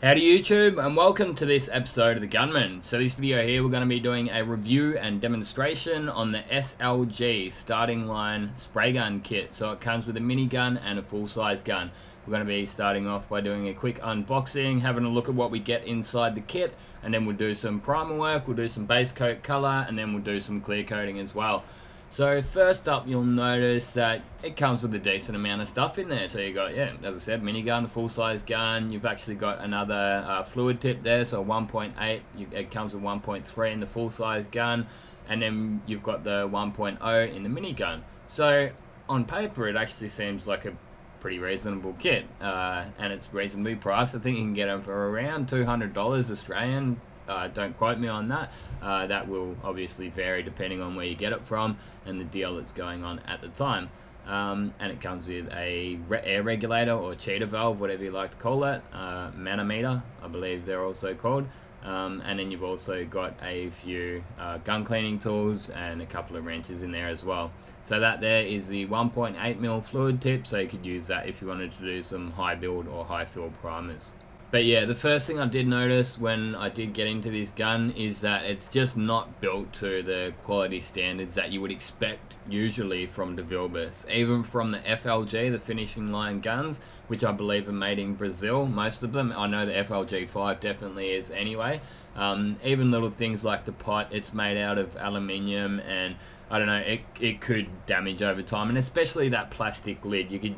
Howdy YouTube and welcome to this episode of The Gunman. So this video here we're going to be doing a review and demonstration on the SLG starting line spray gun kit. So it comes with a minigun and a full-size gun. We're going to be starting off by doing a quick unboxing, having a look at what we get inside the kit and then we'll do some primer work, we'll do some base coat color and then we'll do some clear coating as well. So first up, you'll notice that it comes with a decent amount of stuff in there. So you got, yeah, as I said, mini minigun, full-size gun. You've actually got another uh, fluid tip there, so 1.8. it comes with 1.3 in the full-size gun, and then you've got the 1.0 in the minigun. So on paper, it actually seems like a pretty reasonable kit, uh, and it's reasonably priced. I think you can get them for around $200 Australian, uh, don't quote me on that. Uh, that will obviously vary depending on where you get it from and the deal that's going on at the time. Um, and it comes with a re air regulator or cheater valve, whatever you like to call it, uh, manometer, I believe they're also called. Um, and then you've also got a few uh, gun cleaning tools and a couple of wrenches in there as well. So that there is the 1.8mm fluid tip, so you could use that if you wanted to do some high build or high fill primers. But yeah, the first thing I did notice when I did get into this gun is that it's just not built to the quality standards that you would expect usually from DeVilbiss. Even from the FLG, the finishing line guns, which I believe are made in Brazil, most of them. I know the FLG5 definitely is anyway. Um, even little things like the pot, it's made out of aluminium and I don't know, it, it could damage over time. And especially that plastic lid, you could,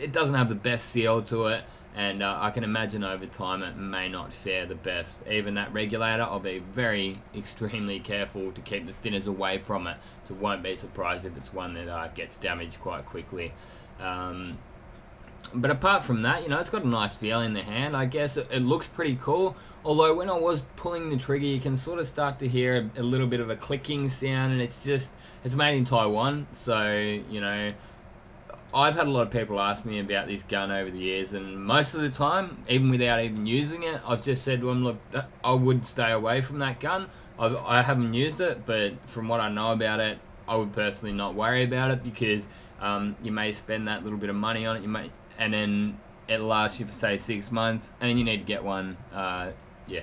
it doesn't have the best seal to it and uh, I can imagine over time it may not fare the best. Even that regulator, I'll be very extremely careful to keep the thinners away from it, so won't be surprised if it's one that uh, gets damaged quite quickly. Um, but apart from that, you know, it's got a nice feel in the hand. I guess it, it, looks pretty cool. Although when I was pulling the trigger, you can sort of start to hear a, a little bit of a clicking sound, and it's just, it's made in Taiwan, so, you know, I've had a lot of people ask me about this gun over the years, and most of the time, even without even using it, I've just said to them, look, I would stay away from that gun. I've, I haven't used it, but from what I know about it, I would personally not worry about it because um, you may spend that little bit of money on it, you may, and then it'll last you for say six months, and you need to get one. Uh, yeah,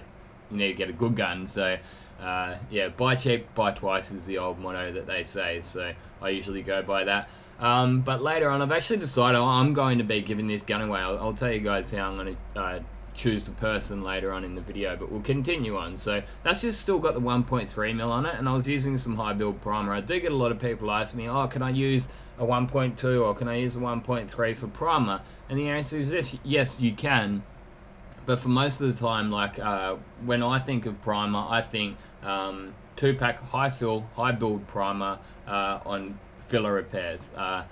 you need to get a good gun. So, uh, yeah, buy cheap, buy twice is the old motto that they say. So I usually go by that. Um, but later on, I've actually decided I'm going to be giving this gun away. I'll, I'll tell you guys how I'm going to uh, choose the person later on in the video, but we'll continue on. So that's just still got the 1.3 mil on it, and I was using some high build primer. I do get a lot of people ask me, oh, can I use a 1.2 or can I use a 1.3 for primer? And the answer is this, yes, you can. But for most of the time, like uh, when I think of primer, I think um, two pack high fill, high build primer uh, on filler repairs. Uh,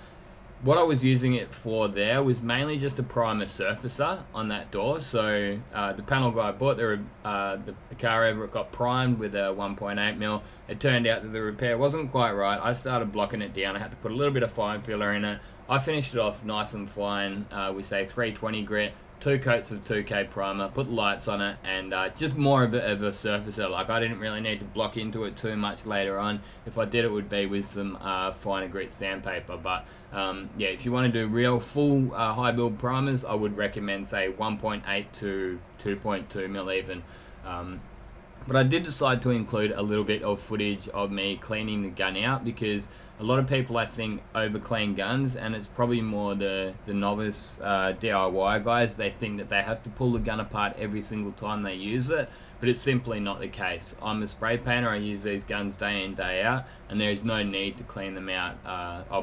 what I was using it for there was mainly just a primer surfacer on that door. So uh, the panel guy bought the, uh, the, the, car over, it got primed with a 1.8 mil. It turned out that the repair wasn't quite right. I started blocking it down. I had to put a little bit of fine filler in it. I finished it off nice and fine. Uh, we say 320 grit two coats of 2K primer, put lights on it, and uh, just more of a, bit of a surfacer. Like I didn't really need to block into it too much later on. If I did, it would be with some uh, finer grit sandpaper. But um, yeah, if you want to do real full uh, high build primers, I would recommend say 1.8 to 2.2 mil even. Um, but I did decide to include a little bit of footage of me cleaning the gun out because a lot of people I think over clean guns and it's probably more the, the novice uh, DIY guys they think that they have to pull the gun apart every single time they use it but it's simply not the case. I'm a spray painter, I use these guns day in day out and there is no need to clean them out uh,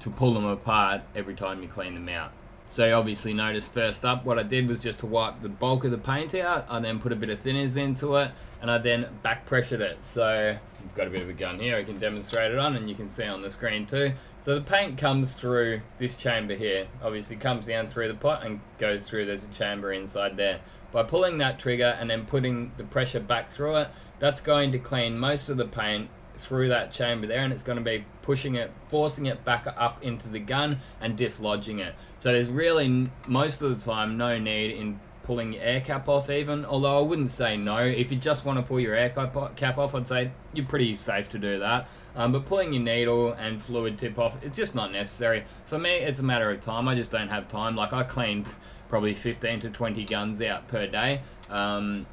to pull them apart every time you clean them out. So you obviously notice first up what I did was just to wipe the bulk of the paint out I then put a bit of thinners into it and I then back pressured it. So I've got a bit of a gun here I can demonstrate it on and you can see on the screen too. So the paint comes through this chamber here. Obviously comes down through the pot and goes through, there's a chamber inside there. By pulling that trigger and then putting the pressure back through it, that's going to clean most of the paint through that chamber there and it's going to be pushing it, forcing it back up into the gun and dislodging it. So there's really, most of the time, no need in pulling your air cap off even, although I wouldn't say no. If you just want to pull your air cap off, I'd say you're pretty safe to do that. Um, but pulling your needle and fluid tip off, it's just not necessary. For me, it's a matter of time. I just don't have time. Like I clean probably 15 to 20 guns out per day. Um,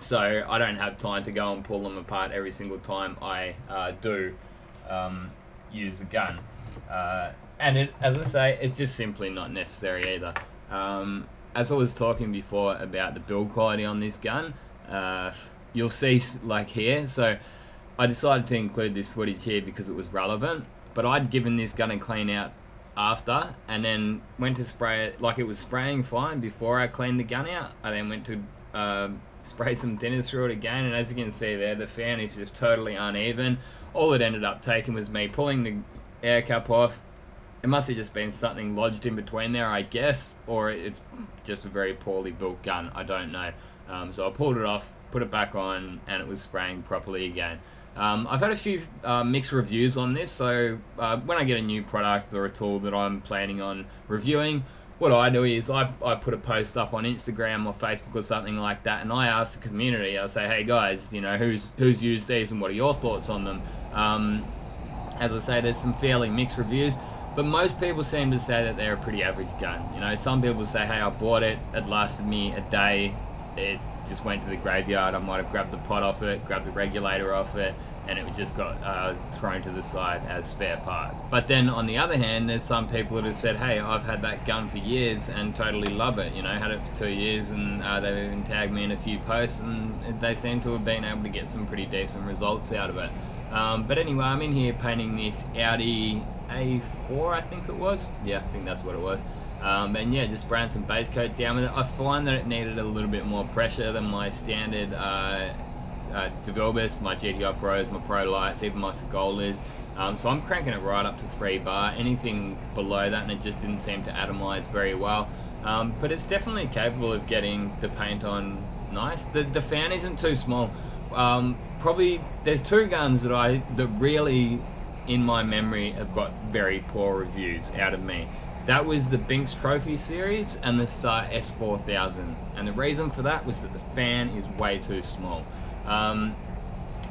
so I don't have time to go and pull them apart every single time I uh, do um, use a gun. Uh, and it, as I say, it's just simply not necessary either. Um, as I was talking before about the build quality on this gun, uh, you'll see like here. So I decided to include this footage here because it was relevant. But I'd given this gun a clean out after, and then went to spray it like it was spraying fine before I cleaned the gun out. I then went to uh, spray some thinners through it again, and as you can see there, the fan is just totally uneven. All it ended up taking was me pulling the air cap off. It must have just been something lodged in between there, I guess, or it's just a very poorly built gun. I don't know. Um, so I pulled it off, put it back on, and it was spraying properly again. Um, I've had a few uh, mixed reviews on this, so uh, when I get a new product or a tool that I'm planning on reviewing, what I do is I, I put a post up on Instagram or Facebook or something like that, and I ask the community. I say, hey guys, you know, who's who's used these and what are your thoughts on them? Um, as I say, there's some fairly mixed reviews, but most people seem to say that they're a pretty average gun. You know, some people say, hey, I bought it, it lasted me a day, it just went to the graveyard. I might have grabbed the pot off it, grabbed the regulator off it, and it just got uh, thrown to the side as spare parts. But then on the other hand, there's some people that have said, hey, I've had that gun for years and totally love it. You know, had it for two years and uh, they've even tagged me in a few posts and they seem to have been able to get some pretty decent results out of it. Um, but anyway, I'm in here painting this Audi A4, I think it was. Yeah, I think that's what it was. Um, and yeah, just spraying some base coat down with it. I find that it needed a little bit more pressure than my standard uh, uh, my GTI Pros, my Pro Lights, even my Sagolas. Um, so I'm cranking it right up to 3 bar. Anything below that and it just didn't seem to atomize very well. Um, but it's definitely capable of getting the paint on nice. The, the fan isn't too small. Um, probably there's two guns that I that really in my memory have got very poor reviews out of me. That was the Binks Trophy Series and the Star S4000. And the reason for that was that the fan is way too small. Um,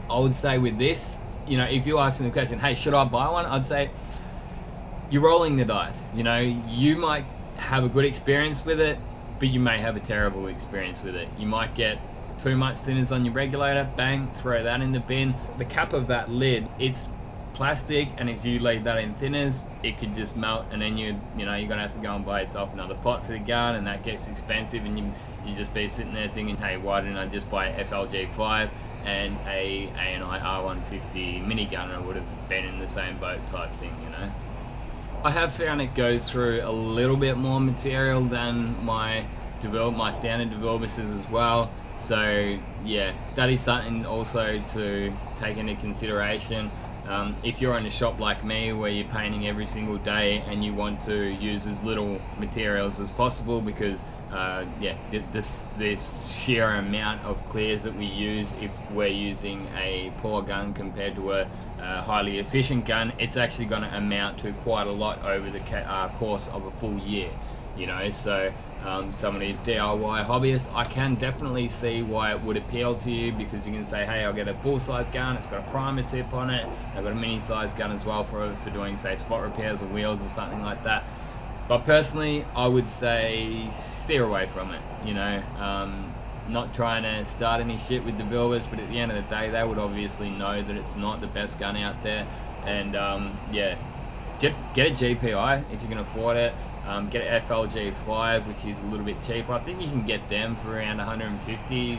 I would say with this, you know, if you ask me the question, hey, should I buy one? I'd say you're rolling the dice. You know, you might have a good experience with it, but you may have a terrible experience with it. You might get too much thinners on your regulator, bang, throw that in the bin. The cap of that lid, it's plastic, and if you leave that in thinners, it could just melt, and then you, you know, you're gonna have to go and buy yourself another pot for the gun, and that gets expensive, and you, you just be sitting there thinking, hey, why didn't I just buy a FLG5 and a ANI R150 minigun? I would have been in the same boat type thing, you know. I have found it goes through a little bit more material than my develop my standard DeVilbisses as well. So yeah, that is something also to take into consideration. Um, if you're in a shop like me where you're painting every single day and you want to use as little materials as possible because uh, yeah, this, this sheer amount of clears that we use if we're using a poor gun compared to a, a highly efficient gun, it's actually going to amount to quite a lot over the uh, course of a full year you know so um, some of these DIY hobbyists I can definitely see why it would appeal to you because you can say hey I'll get a full size gun it's got a primer tip on it I've got a mini size gun as well for, for doing say spot repairs or wheels or something like that. But personally I would say steer away from it you know um, not trying to start any shit with DeVilbiss but at the end of the day they would obviously know that it's not the best gun out there. And um, yeah get a GTI if you can afford it um, get an FLG5, which is a little bit cheaper. I think you can get them for around 150.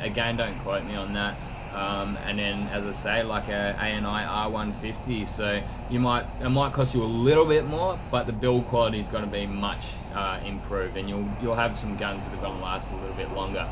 Again, don't quote me on that. Um, and then, as I say, like a ANI R150. So you might it might cost you a little bit more, but the build quality is going to be much uh, improved, and you'll you'll have some guns that are going to last a little bit longer.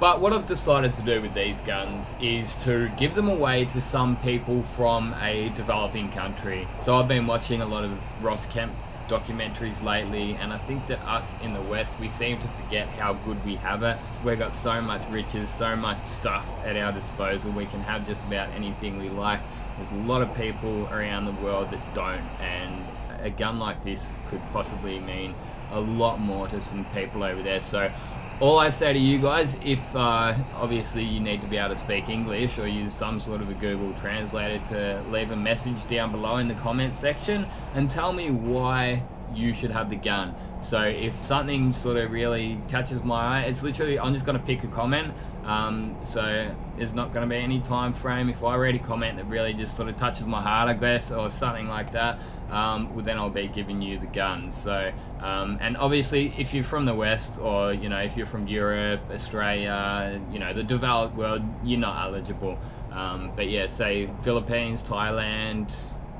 But what I've decided to do with these guns is to give them away to some people from a developing country. So I've been watching a lot of Ross Kemp documentaries lately, and I think that us in the West, we seem to forget how good we have it. We've got so much riches, so much stuff at our disposal. We can have just about anything we like. There's a lot of people around the world that don't, and a gun like this could possibly mean a lot more to some people over there. So all I say to you guys, if uh, obviously you need to be able to speak English or use some sort of a Google Translator to leave a message down below in the comment section and tell me why you should have the gun. So if something sort of really catches my eye, it's literally I'm just gonna pick a comment. Um, so there's not going to be any time frame. If I read a comment that really just sort of touches my heart, I guess, or something like that, um, well, then I'll be giving you the gun. So, um, and obviously, if you're from the West, or you know, if you're from Europe, Australia, you know, the developed world, you're not eligible. Um, but yeah, say Philippines, Thailand,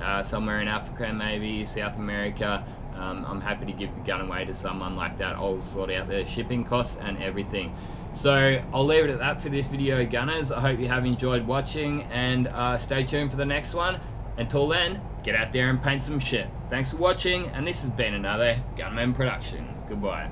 uh, somewhere in Africa, maybe South America. Um, I'm happy to give the gun away to someone like that. I'll sort out the shipping costs and everything. So I'll leave it at that for this video, Gunners. I hope you have enjoyed watching and uh, stay tuned for the next one. Until then, get out there and paint some shit. Thanks for watching, and this has been another Gunman production. Goodbye.